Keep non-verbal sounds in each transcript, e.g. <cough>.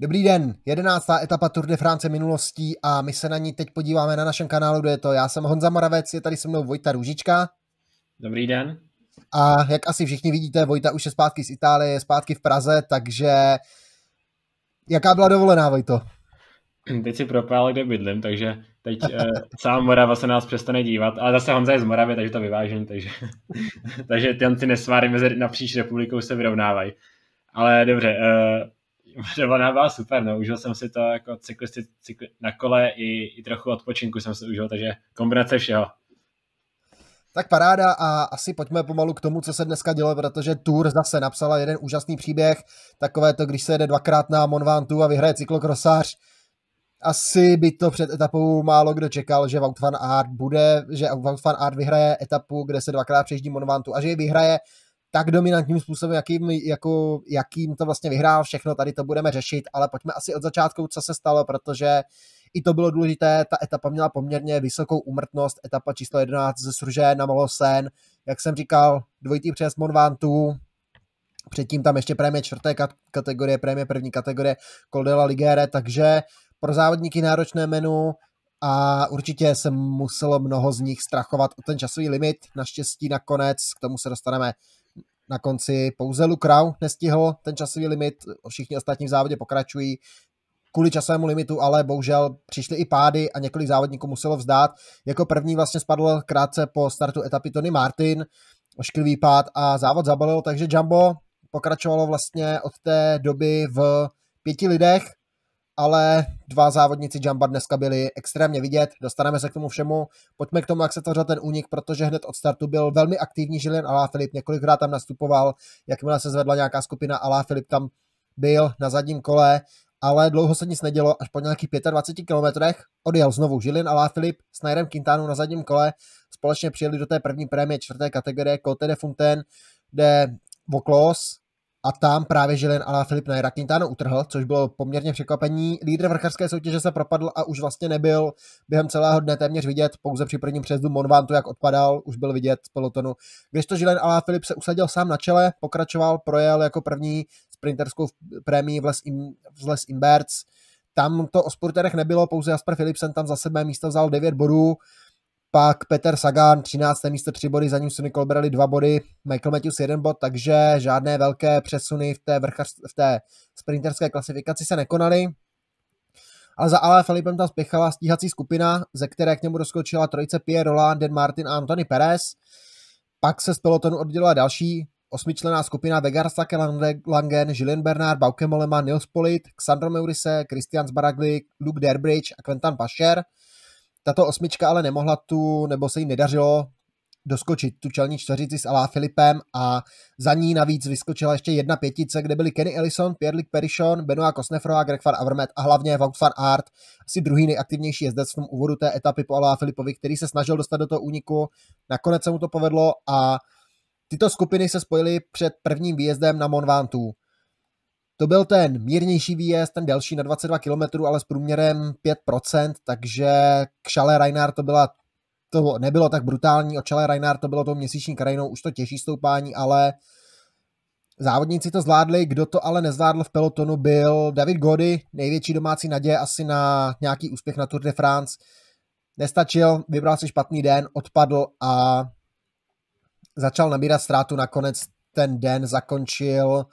Dobrý den, jedenáctá etapa Tour de France minulostí a my se na ní teď podíváme na našem kanálu, kde je to. Já jsem Honza Moravec, je tady se mnou Vojta Růžička. Dobrý den. A jak asi všichni vidíte, Vojta už je zpátky z Itálie, je zpátky v Praze, takže jaká byla dovolená, Vojto? Teď si propál, kde bydlím, takže teď uh, celá Morava se nás přestane dívat, ale zase Honza je z Moravy, takže to vyvážím, takže, <laughs> takže ty, ty nesváry mezi napříč republikou se vyrovnávají. Ale dobře, uh, <laughs> dovolená byla super, no, užil jsem si to jako cyklisty, cykli, na kole i, i trochu odpočinku jsem si užil, takže kombinace všeho. Tak paráda a asi pojďme pomalu k tomu, co se dneska dělo, protože Tour zase napsala jeden úžasný příběh, takové to, když se jede dvakrát na Monvantu a vyhraje cyklokrosář, asi by to před etapou málo kdo čekal, že Wout van Aert bude, že Wout van Aert vyhraje etapu, kde se dvakrát přejíždí Monvantu a že ji vyhraje tak dominantním způsobem, jakým, jako, jakým to vlastně vyhrál, všechno tady to budeme řešit, ale pojďme asi od začátku, co se stalo, protože i to bylo důležité, ta etapa měla poměrně vysokou umrtnost, etapa číslo 11 ze Surže na Molosen, jak jsem říkal, dvojitý přes Monvantu, předtím tam ještě prémie čtvrté kategorie, prémie první kategorie Col de la Ligere, takže pro závodníky náročné menu a určitě se muselo mnoho z nich strachovat o ten časový limit. Naštěstí nakonec, k tomu se dostaneme na konci, pouze Lukrau nestihl ten časový limit, všichni ostatní v závodě pokračují kvůli časovému limitu, ale bohužel přišly i pády a několik závodníků muselo vzdát. Jako první vlastně spadl krátce po startu etapy Tony Martin, ošklivý pád a závod zabalil, takže Jumbo pokračovalo vlastně od té doby v pěti lidech, ale dva závodníci Jamba dneska byli extrémně vidět, dostaneme se k tomu všemu. Pojďme k tomu, jak se tvořil ten únik, protože hned od startu byl velmi aktivní Julien Alaphilippe, několikrát tam nastupoval, jakmile se zvedla nějaká skupina, Alaphilippe tam byl na zadním kole, ale dlouho se nic nedělo, až po nějakých 25 kilometrech odjel znovu Julien Alaphilippe s Nairem Quintánu na zadním kole, společně přijeli do té první prémie čtvrté kategorie Côte de Fontaine, kde Voklos a tam právě Žilen a Filip Naira Quintano utrhl, což bylo poměrně překvapení. Lídr vrcharské soutěže se propadl a už vlastně nebyl během celého dne téměř vidět, pouze při prvním přejezdu Monvantu, jak odpadal, už byl vidět z pelotonu. Když to Žilen a Filip se usadil sám na čele, pokračoval, projel jako první sprinterskou prémii v Les, in, v Les Inberts. Tam to o spurterech nebylo, pouze Jasper Philipsen tam za sebe místo vzal 9 bodů, pak Peter Sagan 13. místo 3 body, za ním Sonny Colbrelli 2 body, Michael Matthews 1 bod, takže žádné velké přesuny v té, vrchař, v té sprinterské klasifikaci se nekonaly. Ale za Ale Filipem tam spěchala stíhací skupina, ze které k němu doskočila trojice Pierre Roland, Dan Martin a Anthony Perez. Pak se z pelotonu oddělila další osmičlená skupina Vegarstake Langen, Julien Bernard, Bauke Molema, Nils Polit, Xandro Meurise, Christian Zbaragli, Luke Derbridge a Quentin Pascher – tato osmička ale nemohla tu, nebo se jí nedařilo doskočit tu čelní čtveřici s Alá Filipem a za ní navíc vyskočila ještě jedna pětice, kde byli Kenny Ellison, Pierre-Luc Perichon, Benoit Kosnefroa, Greg van Avermet a hlavně Wout van Aert, asi druhý nejaktivnější jezdec v tom úvodu té etapy po Alá Filipovi, který se snažil dostat do toho úniku. Nakonec se mu to povedlo a tyto skupiny se spojily před prvním výjezdem na Mont Ventoux. To byl ten mírnější výjezd, ten delší na 22 km, ale s průměrem 5%, takže k Šale Reinhardt to byla to nebylo tak brutální, od Šale Reinhardt to bylo to měsíční krajinou, už to těžší stoupání, ale závodníci to zvládli, kdo to ale nezvládl v pelotonu byl David Gody, největší domácí naděje asi na nějaký úspěch na Tour de France. Nestačil, vybral si špatný den, odpadl a začal nabírat ztrátu, nakonec ten den zakončil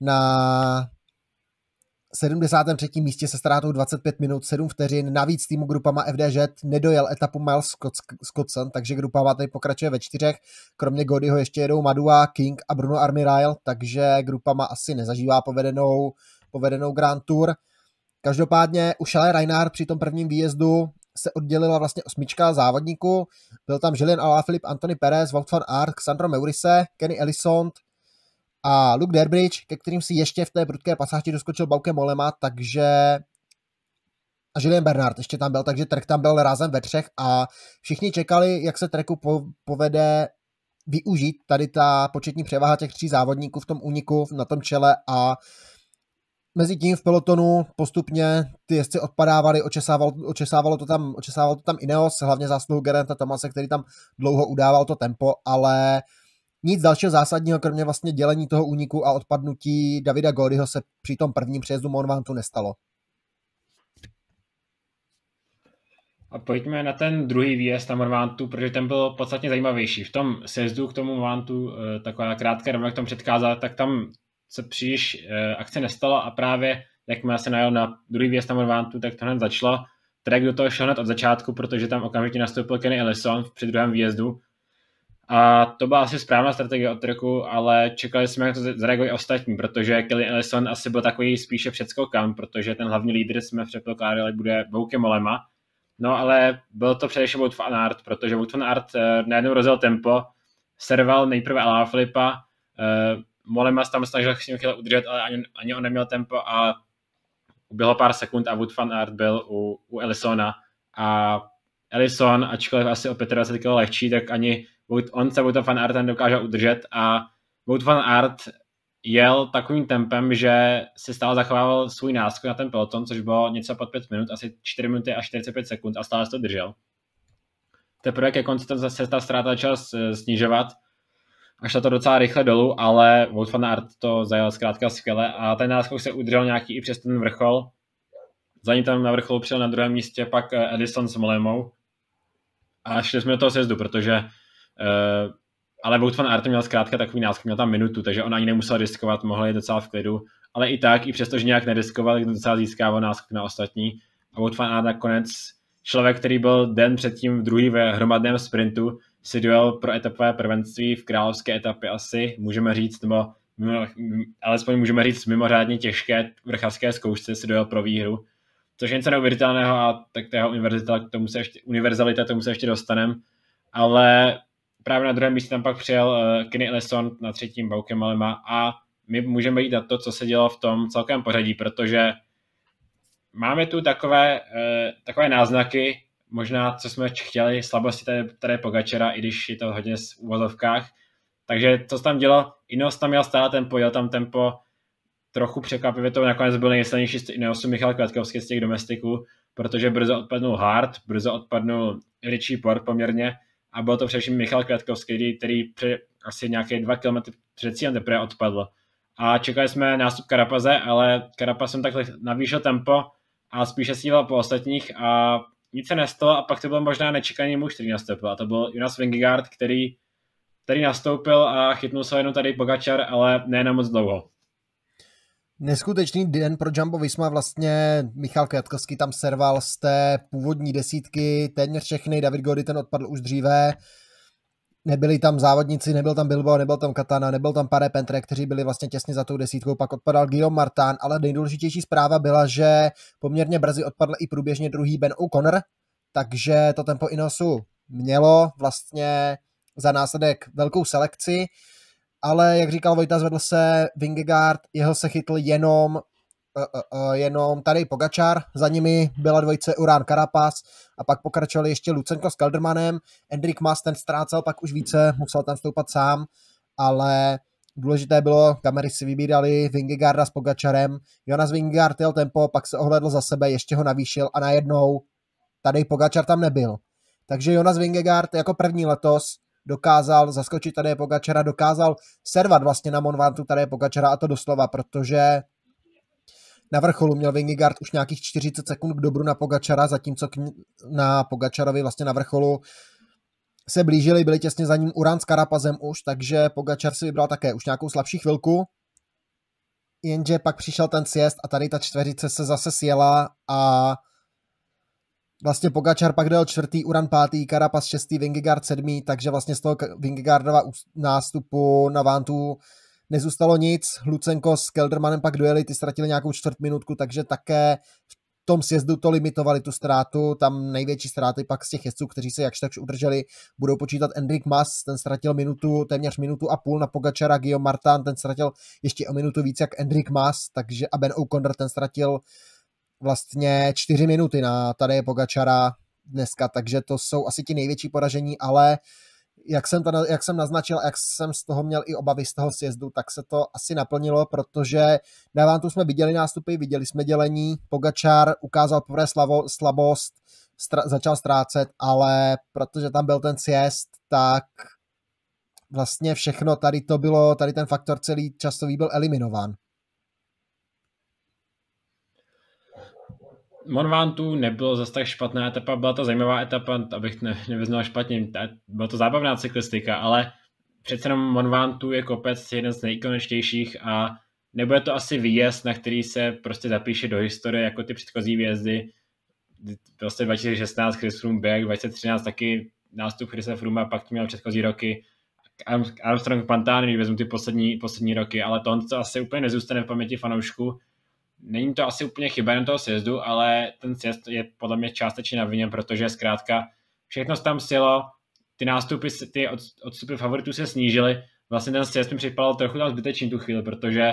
na 73. místě se ztrátou 25 minut, 7 vteřin. Navíc týmu grupama FDŽ nedojel etapu Miles Scottson, takže grupama tady pokračuje ve čtyřech. Kromě Godyho ještě jedou Madua, King a Bruno Armirail, takže grupama asi nezažívá povedenou, povedenou Grand Tour. Každopádně u Šale Reinhardt při tom prvním výjezdu se oddělila vlastně osmička závodníků. Byl tam Julien Alaphilippe, Anthony Perez, Wout van Aert, Sandro Meurise, Kenny Ellison, a Luke Derbridge, ke kterým si ještě v té prudké pasáži doskočil Bauke Molema, takže a Julien Bernard ještě tam byl, takže trek tam byl rázem ve třech a všichni čekali, jak se treku po, povede využít tady ta početní převaha těch tří závodníků v tom úniku na tom čele a mezi tím v pelotonu postupně ty jezdci odpadávali, očesávalo, očesávalo, to tam, očesávalo to tam Ineos, hlavně zásluhu Gerenta Tomase, který tam dlouho udával to tempo, ale nic dalšího zásadního, kromě vlastně dělení toho úniku a odpadnutí Davida Godyho se při tom prvním přejezdu Monvantu nestalo. A pojďme na ten druhý výjezd na Monvantu, protože ten byl podstatně zajímavější. V tom sezdu k tomu Monvantu, eh, taková krátká doba, jak tomu předkázat, tak tam se příliš eh, akce nestalo a právě jakmile se najel na druhý výjezd na Monvantu, tak to hned začalo. Trek do toho šel hned od začátku, protože tam okamžitě nastoupil Kenny Ellison při druhém výjezdu. A to byla asi správná strategie od trku, ale čekali jsme, jak to zareagují ostatní, protože Kelly Ellison asi byl takový spíše předskokam, protože ten hlavní lídr jsme předpokládali bude Bouke Molema, No ale byl to především Wout van Aert, protože Wout van Aert uh, najednou rozjel tempo, serval nejprve Alá Filipa, uh, Molema tam snažil s ním chvíli udržet, ale ani, ani on neměl tempo a uběhlo pár sekund a Wout van Aert byl u, u Ellisona. A Ellison, ačkoliv asi o 25 kg lehčí, tak ani on se Wout van Aert nedokázal udržet a Wout van Aert jel takovým tempem, že si stále zachovával svůj náskok na ten peloton, což bylo něco pod 5 minut, asi 4 minuty a 45 sekund a stále se to držel. Teprve ke konci se ta ztráta začala snižovat, až to docela rychle dolů, ale Wout van Aert to zajel zkrátka skvěle a ten náskok se udržel nějaký i přes ten vrchol. Za ním tam na vrcholu přijel na druhém místě pak eh, Edison s Molemou a šli jsme do toho sezdu, protože ale Wout van Aert měl zkrátka takový náskok, měl tam minutu, takže on ani nemusel riskovat, mohl jít docela v klidu, ale i tak, i přesto, že nějak neriskoval, tak docela získával náskok na ostatní. A Wout van Aert nakonec, člověk, který byl den předtím druhý ve hromadném sprintu, si dojel pro etapové prvenství v královské etapě asi, můžeme říct, nebo alespoň můžeme říct mimořádně těžké vrchavské zkoušce si dojel pro výhru, což je něco neuvěřitelného a tak tého univerzita, k tomu se ještě, univerzalita, tomu se ještě dostaneme, ale právě na druhém místě tam pak přijel uh, Kenny Ellison na třetím Baukem Malema a my můžeme jít na to, co se dělo v tom celkem pořadí, protože máme tu takové, uh, takové náznaky, možná, co jsme chtěli, slabosti tady, tady Pogačera, i když je to hodně v uvozovkách. Takže co tam dělo, Inos tam měl stále tempo, jel tam tempo trochu překvapivě, to nakonec byl nejsilnější z Ineosu Michal Květkovský z těch domestiků, protože brzo odpadnul Hart, brzo odpadnul Richie Port poměrně, a byl to především Michal Květkovský, který při, asi nějaké dva kilometry před cílem teprve odpadl. A čekali jsme nástup Karapaze, ale Karapaz jsem takhle navýšil tempo a spíše sílil po ostatních a nic se nestalo a pak to byl možná nečekaný muž, který nastoupil a to byl Jonas Vingegaard, který, který nastoupil a chytnul se jenom tady Pogačar, ale ne na moc dlouho. Neskutečný den pro Jumbo Visma, vlastně Michal Květkovský tam serval z té původní desítky, téměř všechny, David Gody ten odpadl už dříve, nebyli tam závodníci, nebyl tam Bilbo, nebyl tam Katana, nebyl tam Pare Pentre, kteří byli vlastně těsně za tou desítkou, pak odpadal Guillaume Martin, ale nejdůležitější zpráva byla, že poměrně brzy odpadl i průběžně druhý Ben O'Connor, takže to tempo Inosu mělo vlastně za následek velkou selekci ale jak říkal Vojta, zvedl se Vingegaard, jeho se chytl jenom uh, uh, uh, jenom tady Pogačar, za nimi byla dvojice Urán Karapaz a pak pokračovali ještě Lucenko s Keldermanem, Hendrik Mas ten ztrácel pak už více, musel tam stoupat sám, ale důležité bylo, kamery si vybírali Vingegaarda s Pogačarem, Jonas Vingegaard jel tempo, pak se ohledl za sebe, ještě ho navýšil a najednou tady Pogačar tam nebyl. Takže Jonas Vingegaard jako první letos dokázal zaskočit tady Pogačara, dokázal servat vlastně na Monvantu tady Pogačara a to doslova, protože na vrcholu měl Vingegaard už nějakých 40 sekund k dobru na Pogačara, zatímco na Pogačarovi vlastně na vrcholu se blížili, byli těsně za ním Uran s Karapazem už, takže Pogačar si vybral také už nějakou slabší chvilku, jenže pak přišel ten sjezd a tady ta čtveřice se zase sjela a vlastně Pogačar pak dal čtvrtý, Uran pátý, Karapas šestý, Vingegaard sedmý, takže vlastně z toho Vingegaardova nástupu na Vantu nezůstalo nic. Lucenko s Keldermanem pak dojeli, ty ztratili nějakou čtvrt minutku, takže také v tom sjezdu to limitovali tu ztrátu, tam největší ztráty pak z těch jezdců, kteří se jakž takž udrželi, budou počítat Enrik Mas, ten ztratil minutu, téměř minutu a půl na Pogačara, Guillaume Martin, ten ztratil ještě o minutu víc jak Enrik Mas, takže a Ben O'Connor, ten ztratil vlastně čtyři minuty na tady Pogačara dneska, takže to jsou asi ti největší poražení, ale jak jsem, to, jak jsem naznačil, jak jsem z toho měl i obavy z toho sjezdu, tak se to asi naplnilo, protože na tu jsme viděli nástupy, viděli jsme dělení, Pogačar ukázal poprvé slavo, slabost, stra, začal ztrácet, ale protože tam byl ten sjezd, tak vlastně všechno tady to bylo, tady ten faktor celý časový byl eliminován. Monvantu nebylo zase tak špatná etapa, byla to zajímavá etapa, abych ne, nevyznal špatně, byla to zábavná cyklistika, ale přece jenom Monvantu je kopec jeden z nejikoničtějších a nebude to asi výjezd, na který se prostě zapíše do historie jako ty předchozí výjezdy. Prostě 2016 Chris Froome běh, 2013 taky nástup Chrisa Froome a pak měl předchozí roky Armstrong Pantani, když vezmu ty poslední, poslední roky, ale to, to asi úplně nezůstane v paměti fanoušku. Není to asi úplně chyba jen toho sjezdu, ale ten sjezd je podle mě částečně na vině, protože zkrátka všechno se tam silo, ty nástupy, ty odstupy favoritů se snížily, vlastně ten sjezd mi připadal trochu tam zbytečný tu chvíli, protože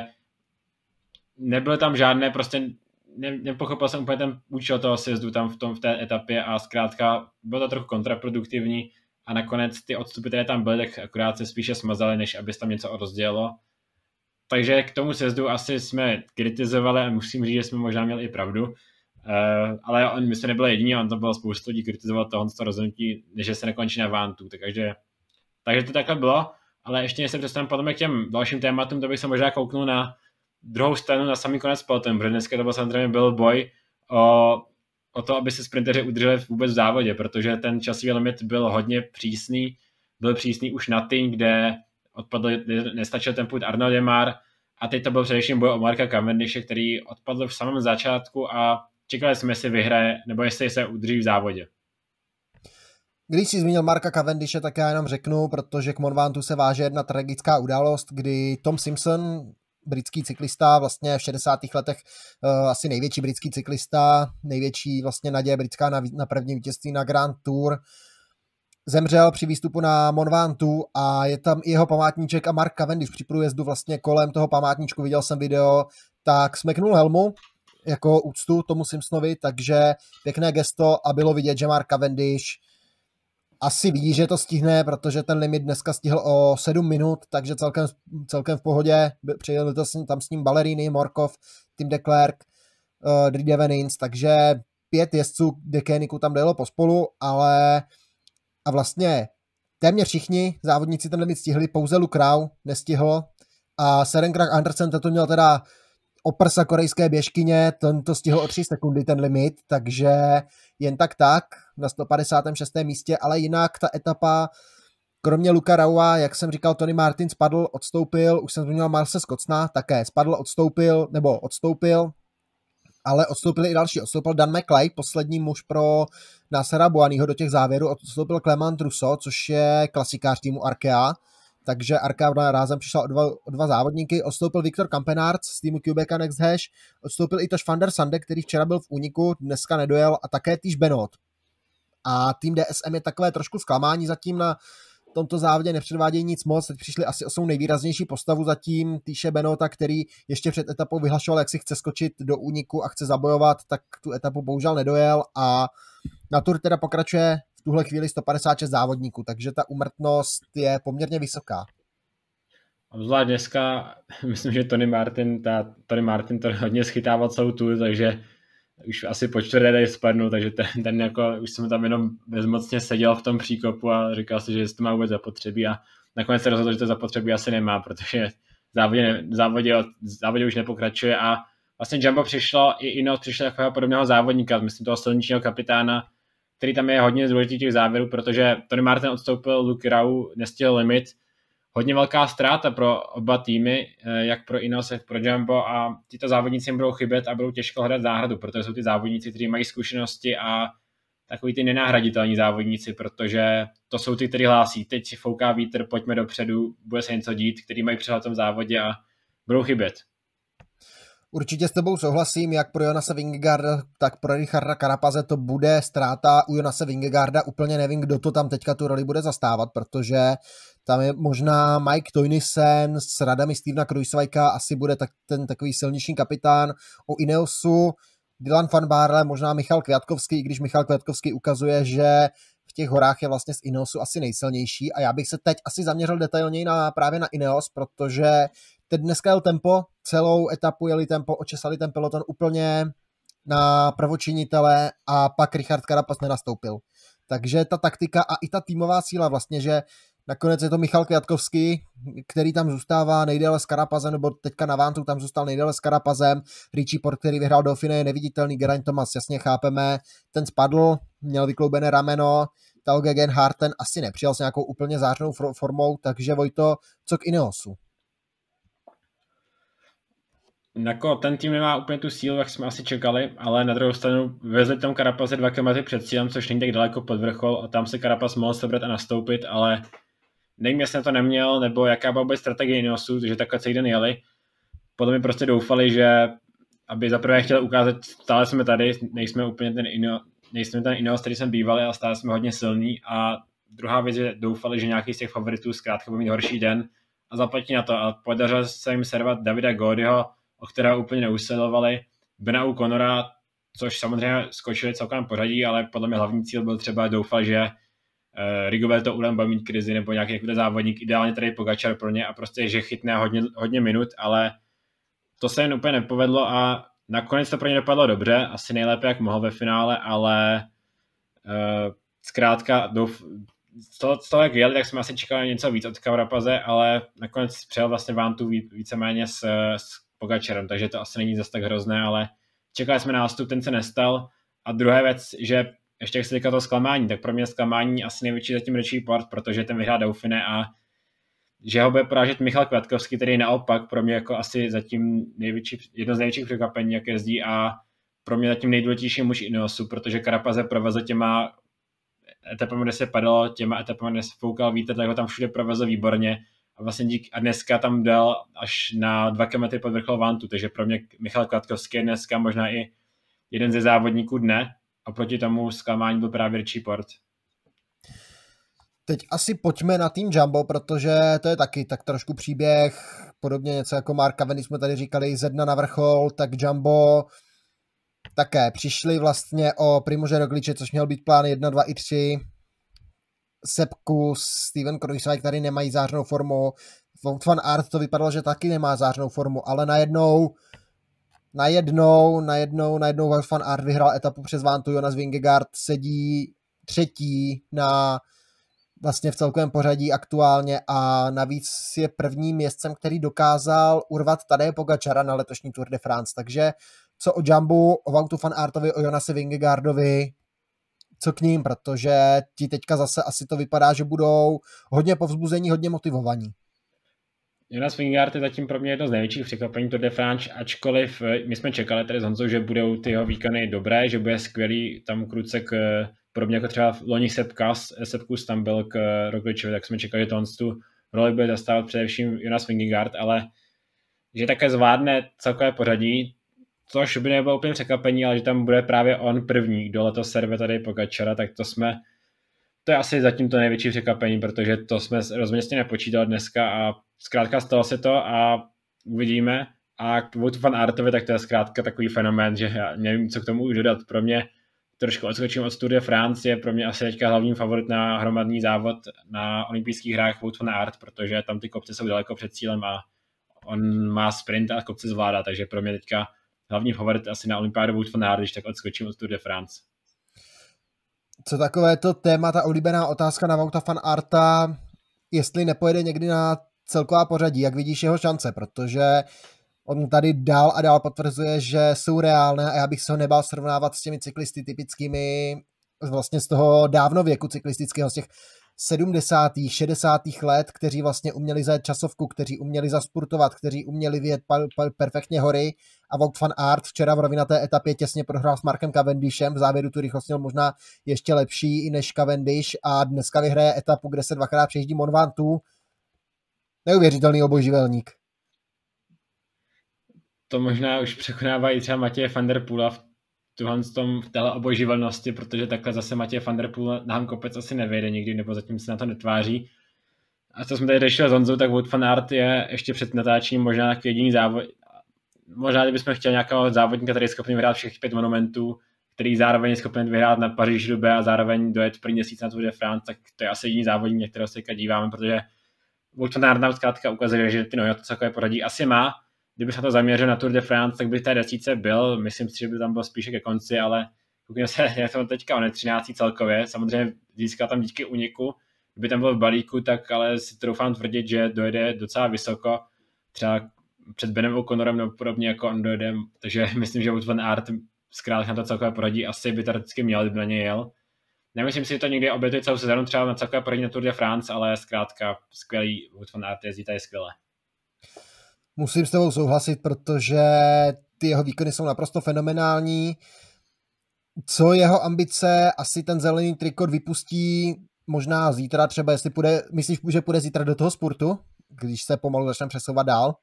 nebyly tam žádné, prostě ne, nepochopil jsem úplně ten účel toho sjezdu tam v, tom, v té etapě a zkrátka bylo to trochu kontraproduktivní a nakonec ty odstupy, které tam byly, tak akorát se spíše smazaly, než aby se tam něco rozdělo. Takže k tomu sezdu asi jsme kritizovali a musím říct, že jsme možná měli i pravdu. Uh, ale on, my jsme nebyli jediní, on to bylo spoustu lidí kritizovat tohle to rozhodnutí, že se nekončí na Vantu. Takže, takže to takhle bylo. Ale ještě než se přestanu potom k těm dalším tématům, to bych se možná kouknul na druhou stranu, na samý konec peloton, protože dneska to byl samozřejmě byl boj o o to, aby se sprinteři udrželi vůbec v závodě, protože ten časový limit byl hodně přísný, byl přísný už na tým, kde odpadl, nestačil ten půjt Arnold Demar a teď to byl především boj o Marka Cavendishe, který odpadl v samém začátku a čekali jsme, jestli vyhraje, nebo jestli se udrží v závodě. Když jsi zmínil Marka Cavendishe, tak já jenom řeknu, protože k Monvantu se váže jedna tragická událost, kdy Tom Simpson britský cyklista, vlastně v 60. letech uh, asi největší britský cyklista, největší vlastně naděje britská na, na první vítězství na Grand Tour. Zemřel při výstupu na Monvantu a je tam i jeho památníček a Mark Cavendish při průjezdu vlastně kolem toho památníčku, viděl jsem video, tak smeknul helmu jako úctu tomu Simpsonovi, takže pěkné gesto a bylo vidět, že Mark Cavendish asi ví, že to stihne, protože ten limit dneska stihl o 7 minut, takže celkem, celkem v pohodě. Přijeli to tam s ním Ballerini, Morkov, Tim de Klerk, uh, takže pět jezdců Dekéniku tam dojelo pospolu, ale a vlastně téměř všichni závodníci ten limit stihli, pouze Luke Rau nestihl a Serenkrak Andersen to měl teda o prsa korejské běžkyně, ten to stihl o 3 sekundy ten limit, takže jen tak tak na 156. místě, ale jinak ta etapa Kromě Luka Raua, jak jsem říkal, Tony Martin spadl, odstoupil, už jsem zmínil Marse Skocna, také spadl, odstoupil, nebo odstoupil, ale odstoupili i další. Odstoupil Dan McLeod, poslední muž pro Nasera Buanyho do těch závěrů, odstoupil Clement Russo, což je klasikář týmu Arkea, takže Arka rázem přišla o dva, o dva závodníky, odstoupil Viktor Kampenard z týmu Quebec Next Hash, odstoupil i Toš van der Sande, který včera byl v úniku, dneska nedojel a také týž Benot. A tým DSM je takové trošku zklamání zatím na tomto závodě nepředvádějí nic moc, teď přišli asi o svou nejvýraznější postavu zatím, Týše Benota, který ještě před etapou vyhlašoval, jak si chce skočit do úniku a chce zabojovat, tak tu etapu bohužel nedojel a na tur teda pokračuje tuhle chvíli 156 závodníků, takže ta umrtnost je poměrně vysoká. Obzvlášť dneska, <laughs> myslím, že Tony Martin, ta, Tony Martin to hodně schytával celou tu, takže už asi po čtvrté tady spadnu, takže ten, ten jako, už jsem tam jenom bezmocně seděl v tom příkopu a říkal si, že to má vůbec zapotřebí a nakonec se rozhodl, že to zapotřebí asi nemá, protože závodě, závodě, závodě už nepokračuje a vlastně Jumbo přišlo, i Ineos přišlo takového podobného závodníka, myslím toho silničního kapitána, který tam je hodně důležitý těch závěrů, protože Tony Martin odstoupil, Luke Rau nestihl limit, hodně velká ztráta pro oba týmy, eh, jak pro Ineos, tak pro Jumbo a tyto závodníci jim budou chybět a budou těžko hledat záhradu, protože jsou ty závodníci, kteří mají zkušenosti a takový ty nenahraditelní závodníci, protože to jsou ty, kteří hlásí, teď fouká vítr, pojďme dopředu, bude se něco dít, který mají přehled v tom závodě a budou chybět. Určitě s tebou souhlasím, jak pro Jonase Vingegaarda, tak pro Richarda Karapaze to bude ztráta. U Jonase Vingegaarda úplně nevím, kdo to tam teďka tu roli bude zastávat, protože tam je možná Mike Toynisen s radami Stevena Kruiswajka asi bude tak, ten takový silnější kapitán. O Ineosu Dylan van Barle, možná Michal Květkovský, i když Michal Květkovský ukazuje, že v těch horách je vlastně z Ineosu asi nejsilnější a já bych se teď asi zaměřil detailněji na, právě na Ineos, protože teď dneska jel tempo, celou etapu jeli tempo, očesali ten peloton úplně na prvočinitele a pak Richard Carapaz nenastoupil. Takže ta taktika a i ta týmová síla vlastně, že Nakonec je to Michal Květkovský, který tam zůstává nejdéle s Karapazem, nebo teďka na Vántu tam zůstal nejdéle s Karapazem. Richie Port, který vyhrál Dauphine, je neviditelný. Geraint Thomas, jasně chápeme, ten spadl, měl vykloubené rameno. Tal Gegenhardt ten asi nepřijel s nějakou úplně zářnou formou, takže Vojto, co k Ineosu? Jako ten tým nemá úplně tu sílu, jak jsme asi čekali, ale na druhou stranu vezli tam Karapaze dva km před cílem, což není tak daleko pod vrchol a tam se Karapaz mohl sebrat a nastoupit, ale nevím, jestli to neměl, nebo jaká byla vůbec strategie Ineosu, že takhle celý den jeli. Podle mě prostě doufali, že aby zaprvé chtěli ukázat, stále jsme tady, nejsme úplně ten Ino, nejsme ten Ineos, který jsme bývali, ale stále jsme hodně silní a druhá věc je, doufali, že nějaký z těch favoritů zkrátka bude mít horší den a zaplatí na to a podařilo se jim servat Davida Godyho, o kterého úplně neusilovali. Bena Conora, což samozřejmě skočili celkem pořadí, ale podle mě hlavní cíl byl třeba doufat, že Rigoberto bude mít krizi nebo nějaký jako závodník, ideálně tady Pogačar pro ně a prostě, že chytne hodně, hodně minut, ale to se jen úplně nepovedlo a nakonec to pro ně dopadlo dobře, asi nejlépe, jak mohl ve finále, ale uh, zkrátka douf, z toho, z toho, jak jeli, tak jsme asi čekali něco víc od Kavrapaze, ale nakonec přijel vlastně Vantu víceméně s, s Pogačarem, takže to asi není zase tak hrozné, ale čekali jsme nástup, ten se nestal. A druhá věc, že ještě jak se týká to zklamání, tak pro mě zklamání asi největší zatím Richie Port, protože ten vyhrál Dauphine a že ho bude porážet Michal Květkovský, který naopak pro mě jako asi zatím největší, jedno z největších překvapení, jak jezdí a pro mě zatím nejdůležitější muž Ineosu, protože Karapaze provezl těma etapami, kde se padalo, těma etapami, kde se foukal vítr, tak ho tam všude provezl výborně a vlastně dík, a dneska tam dal až na dva km pod vrchol Vantu, takže pro mě Michal Klatkovský je dneska možná i jeden ze závodníků dne a proti tomu zklamání byl právě Richie Port. Teď asi pojďme na tým Jumbo, protože to je taky tak trošku příběh, podobně něco jako Marka Veny jsme tady říkali ze dna na vrchol, tak Jumbo také přišli vlastně o Primože Rogliče, což měl být plán 1, 2 i 3, Sepku, Steven Kruiswijk tady nemají zářnou formu, Wout Art to vypadalo, že taky nemá zářnou formu, ale najednou najednou, najednou, najednou Wout van Art vyhrál etapu přes Vantu, Jonas Vingegaard sedí třetí na vlastně v celkovém pořadí aktuálně a navíc je prvním městcem, který dokázal urvat tady Pogačara na letošní Tour de France, takže co o Jumbu, o Voutu van Artovi, o Jonasi Vingegaardovi, co k ním, protože ti teďka zase asi to vypadá, že budou hodně povzbuzení, hodně motivovaní. Jonas Vingegaard je zatím pro mě jedno z největších překvapení Tour de France, ačkoliv eh, my jsme čekali tady s Honzou, že budou ty jeho výkony dobré, že bude skvělý tam kruce k, podobně jako třeba v loni Sepkas, Sepkus tam byl k Rogličovi, tak jsme čekali, že to tu roli bude zastávat především Jonas Vingegaard, ale že také zvládne celkové pořadí, což by nebylo úplně překvapení, ale že tam bude právě on první, kdo letos serve tady Pogačara, tak to jsme, to je asi zatím to největší překvapení, protože to jsme rozhodně nepočítali dneska a zkrátka stalo se to a uvidíme. A k Wout van Artovi, tak to je zkrátka takový fenomén, že já nevím, co k tomu už dodat. Pro mě trošku odskočím od de France, je pro mě asi teďka hlavní favorit na hromadný závod na olympijských hrách Wout van Art, protože tam ty kopce jsou daleko před cílem a on má sprint a kopce zvládá, takže pro mě teďka hlavní favorit asi na olympiádu Wout van Aert, když tak odskočím od de France. Co takové to téma, ta oblíbená otázka na Vouta van Arta, jestli nepojede někdy na celková pořadí, jak vidíš jeho šance, protože on tady dál a dál potvrzuje, že jsou reálné a já bych se ho nebál srovnávat s těmi cyklisty typickými vlastně z toho dávno věku cyklistického, z těch 70. 60. let, kteří vlastně uměli zajet časovku, kteří uměli zaspurtovat, kteří uměli vyjet perfektně hory a Wout van Aert včera v rovinaté etapě těsně prohrál s Markem Cavendishem, v závěru tu rychlost měl možná ještě lepší než Cavendish a dneska vyhraje etapu, kde se dvakrát přejíždí Mont Ventoux. Neuvěřitelný oboživelník. To možná už překonává i třeba Matěje van der Poola v tom, v téhle oboživelnosti, protože takhle zase Matěj van der Poel nám kopec asi nevyjde nikdy, nebo zatím se na to netváří. A co jsme tady řešili s Honzou, tak Wood van Aert je ještě před natáčením možná jako jediný závod, možná kdybychom chtěli nějakého závodníka, který je schopný vyhrát všech pět monumentů, který zároveň je schopný vyhrát na Paříž Roubaix a zároveň dojet první měsíc na Tour de France, tak to je asi jediný závodník, kterého se díváme, protože Aert nám zkrátka ukazuje, že ty nohy to celkové poradí asi má, kdyby se to zaměřil na Tour de France, tak by té desíce byl, myslím si, že by tam byl spíše ke konci, ale koukněme se, <laughs> jak to teďka, on je 13 celkově, samozřejmě získal tam díky uniku, kdyby tam byl v balíku, tak ale si troufám tvrdit, že dojde docela vysoko, třeba před Benem O'Connorem nebo podobně jako on dojde, takže <laughs> myslím, že van Art zkrátka na to celkové poradí asi by teoreticky měl, kdyby na něj jel. Nemyslím si, že to někdy obětuje celou sezónu třeba na celkové poradí na Tour de France, ale zkrátka skvělý Wout van Art jezdí tady skvěle. Musím s tebou souhlasit, protože ty jeho výkony jsou naprosto fenomenální. Co jeho ambice, asi ten zelený trikot vypustí možná zítra třeba, jestli půjde, myslíš, že půjde zítra do toho sportu, když se pomalu začne přesouvat dál?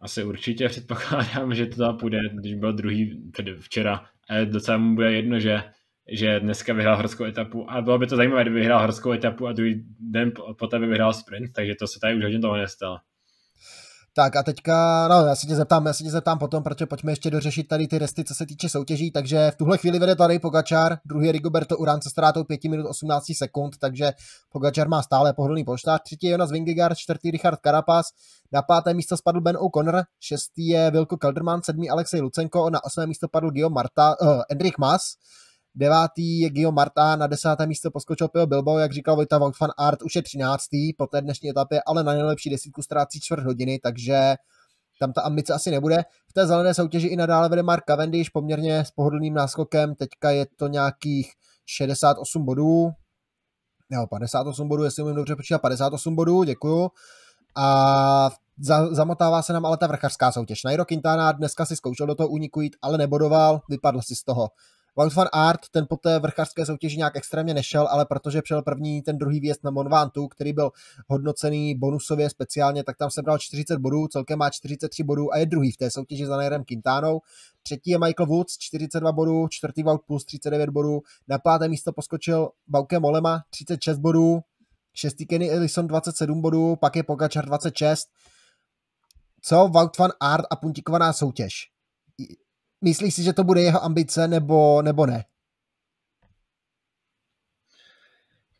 Asi určitě předpokládám, že to tam půjde, když byl druhý, tedy včera. A docela mu bude jedno, že, že dneska vyhrál horskou etapu. A bylo by to zajímavé, kdyby vyhrál horskou etapu a druhý den poté by vyhrál sprint, takže to se tady už hodně toho nestalo. Tak a teďka, no já se tě zeptám, já se tě zeptám potom, protože pojďme ještě dořešit tady ty resty, co se týče soutěží, takže v tuhle chvíli vede tady Pogačar, druhý je Rigoberto Urán se ztrátou 5 minut 18 sekund, takže Pogačar má stále pohodlný polštář, třetí je Jonas Vingegaard, čtvrtý Richard Carapaz, na páté místo spadl Ben O'Connor, šestý je Vilko Kelderman, sedmý Alexej Lucenko, na osmé místo padl Guillaume Marta, uh, Enrich Mas, Devátý je Gio Marta, na desáté místo poskočil Pio Bilbao, jak říkal Vojta Wout van Art, už je třináctý po té dnešní etapě, ale na nejlepší desítku ztrácí čtvrt hodiny, takže tam ta ambice asi nebude. V té zelené soutěži i nadále vede Mark Cavendish poměrně s pohodlným náskokem, teďka je to nějakých 68 bodů, nebo 58 bodů, jestli umím dobře počítat, 58 bodů, děkuju. A za, zamotává se nám ale ta vrchařská soutěž. Nairo Quintana dneska si zkoušel do toho úniku jít, ale nebodoval, vypadl si z toho. Wout van Art, ten po té vrchařské soutěži nějak extrémně nešel, ale protože přijel první ten druhý výjezd na Monvantu, který byl hodnocený bonusově speciálně, tak tam sebral 40 bodů, celkem má 43 bodů a je druhý v té soutěži za Nairem Quintánou. Třetí je Michael Woods, 42 bodů, čtvrtý Wout Plus, 39 bodů, na páté místo poskočil Bauke Molema, 36 bodů, šestý Kenny Ellison, 27 bodů, pak je Pogačar 26. Co Wout van Art a puntikovaná soutěž? Myslíš si, že to bude jeho ambice nebo, nebo ne?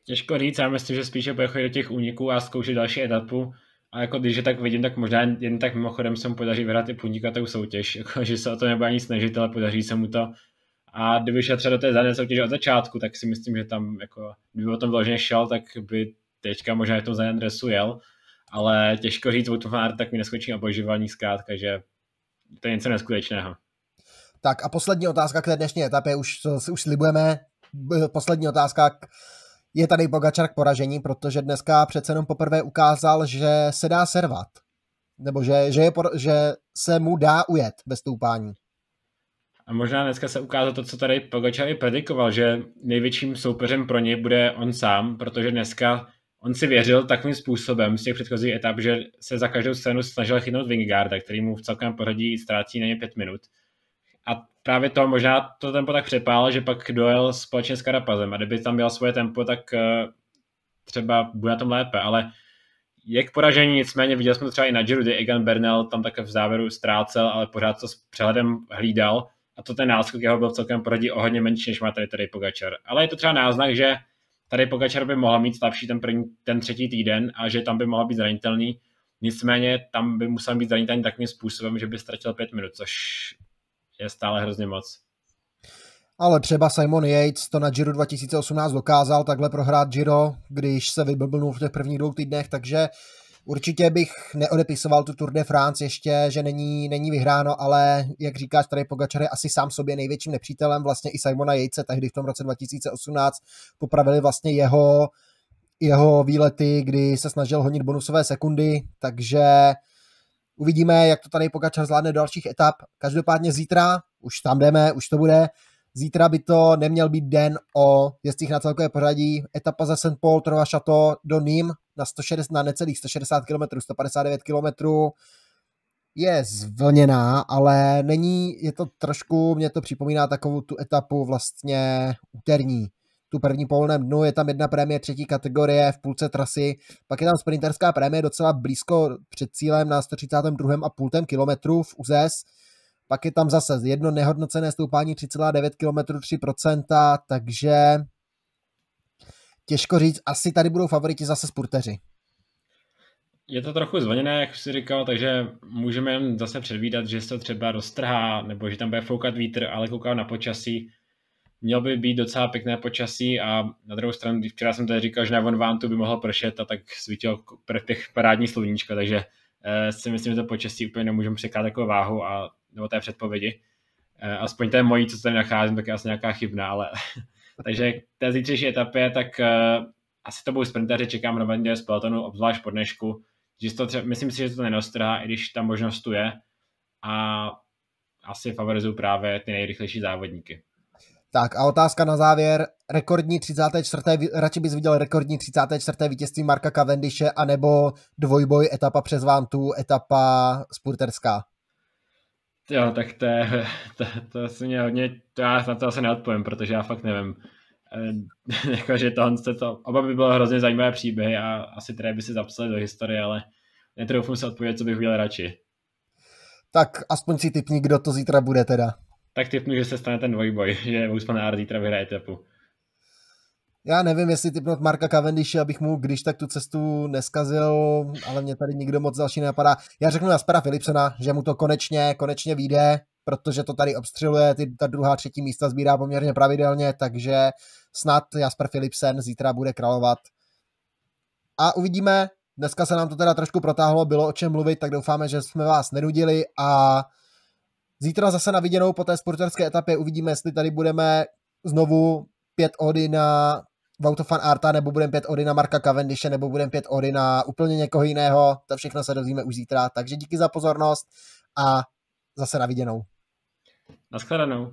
Těžko říct, já myslím, že spíše bude chodit do těch úniků a zkoušet další etapu. A jako když je tak vidím, tak možná jen tak mimochodem se mu podaří vyhrát i punikatou soutěž, <laughs> jako, že se o to nebude ani snažit, ale podaří se mu to. A kdyby šel třeba do té zadné soutěže od začátku, tak si myslím, že tam, jako, kdyby o tom vloženě šel, tak by teďka možná v tom zadném dresu jel. Ale těžko říct, o tak mi neskočí obožívání zkrátka, že to je něco neskutečného. Tak a poslední otázka k té dnešní etapě, už, už slibujeme, poslední otázka, je tady Pogačar k poražení, protože dneska přece jenom poprvé ukázal, že se dá servat. Nebo že, že, je, že se mu dá ujet bez stoupání. A možná dneska se ukázalo to, co tady Pogačar i predikoval, že největším soupeřem pro něj bude on sám, protože dneska on si věřil takovým způsobem z těch předchozích etap, že se za každou scénu snažil chytnout Vingegaarda, který mu v celkem pořadí ztrácí na ně pět minut právě to možná to tempo tak přepál, že pak dojel společně s Karapazem a kdyby tam měl svoje tempo, tak eh, třeba bude na tom lépe, ale je k poražení, nicméně viděl jsme to třeba i na Giro, kdy Egan Bernal tam také v závěru ztrácel, ale pořád to s přehledem hlídal a to ten náskok jeho byl celkem poradí o hodně menší, než má tady tady Pogačar. Ale je to třeba náznak, že tady Pogačar by mohl mít slabší ten, první, ten třetí týden a že tam by mohl být zranitelný. Nicméně tam by musel být zranitelný takovým způsobem, že by ztratil pět minut, což je stále hrozně moc. Ale třeba Simon Yates to na Giro 2018 dokázal takhle prohrát Giro, když se vyblbnul v těch prvních dvou týdnech, takže určitě bych neodepisoval tu Tour de France ještě, že není, není vyhráno, ale jak říkáš, tady Pogačar je asi sám sobě největším nepřítelem, vlastně i Simona Jejce, tehdy v tom roce 2018 popravili vlastně jeho, jeho výlety, kdy se snažil honit bonusové sekundy, takže Uvidíme, jak to tady Pogačar zvládne do dalších etap. Každopádně zítra, už tam jdeme, už to bude. Zítra by to neměl být den o jezdcích na celkové pořadí. Etapa za St. Paul, Trova Chateau do Ním na, 160, na necelých 160 km, 159 km je zvlněná, ale není, je to trošku, mě to připomíná takovou tu etapu vlastně úterní tu první povolném dnu, je tam jedna prémie třetí kategorie v půlce trasy, pak je tam sprinterská prémie docela blízko před cílem na 132 a půltem kilometru v UZES, pak je tam zase jedno nehodnocené stoupání 3,9 km 3%, takže těžko říct, asi tady budou favoriti zase spurteři. Je to trochu zvoněné, jak jsi říkal, takže můžeme jen zase předvídat, že se to třeba roztrhá, nebo že tam bude foukat vítr, ale koukám na počasí, mělo by být docela pěkné počasí a na druhou stranu, včera jsem tady říkal, že na Vonvantu by mohlo pršet a tak svítilo těch parádní sluníčko, takže uh, si myslím, že to počasí úplně nemůžeme překládat jako váhu a nebo té předpovědi. Uh, aspoň té mojí, co tady nacházím, tak je asi nějaká chybná, ale <laughs> takže té zítřejší etapě, tak uh, asi to budou sprinteři, čekám Novendě z pelotonu, obzvlášť po dnešku, že to třeba, myslím si, že to nenostrá, i když ta možnost tu je a asi favorizuju právě ty nejrychlejší závodníky. Tak a otázka na závěr. Rekordní 34. Radši bys viděl rekordní 34. vítězství Marka Cavendishe anebo dvojboj etapa přes Vantu, etapa spurterská? Jo, tak to, je, to, to se mě hodně, to já na to asi neodpovím, protože já fakt nevím. <laughs> E, jakože to, to, oba by bylo hrozně zajímavé příběhy a asi které by si zapsali do historie, ale netroufnu se odpovědět, co bych viděl radši. Tak aspoň si typni, kdo to zítra bude teda. Tak typnu, že se stane ten dvojboj, <laughs> že Usman Art zítra vyhraje etapu. Já nevím, jestli typnout Marka Cavendishe, abych mu když tak tu cestu neskazil, ale mě tady nikdo moc další nenapadá. Já řeknu Jaspera Philipsena, že mu to konečně, konečně vyjde, protože to tady obstřeluje, ty, ta druhá, třetí místa sbírá poměrně pravidelně, takže snad Jasper Philipsen zítra bude královat. A uvidíme, dneska se nám to teda trošku protáhlo, bylo o čem mluvit, tak doufáme, že jsme vás nenudili a zítra zase na viděnou po té sporterské etapě uvidíme, jestli tady budeme znovu pět ody na Vautofan Arta, nebo budeme pět ody na Marka Cavendishe, nebo budeme pět ody na úplně někoho jiného. To všechno se dozvíme už zítra. Takže díky za pozornost a zase na viděnou. Naschledanou.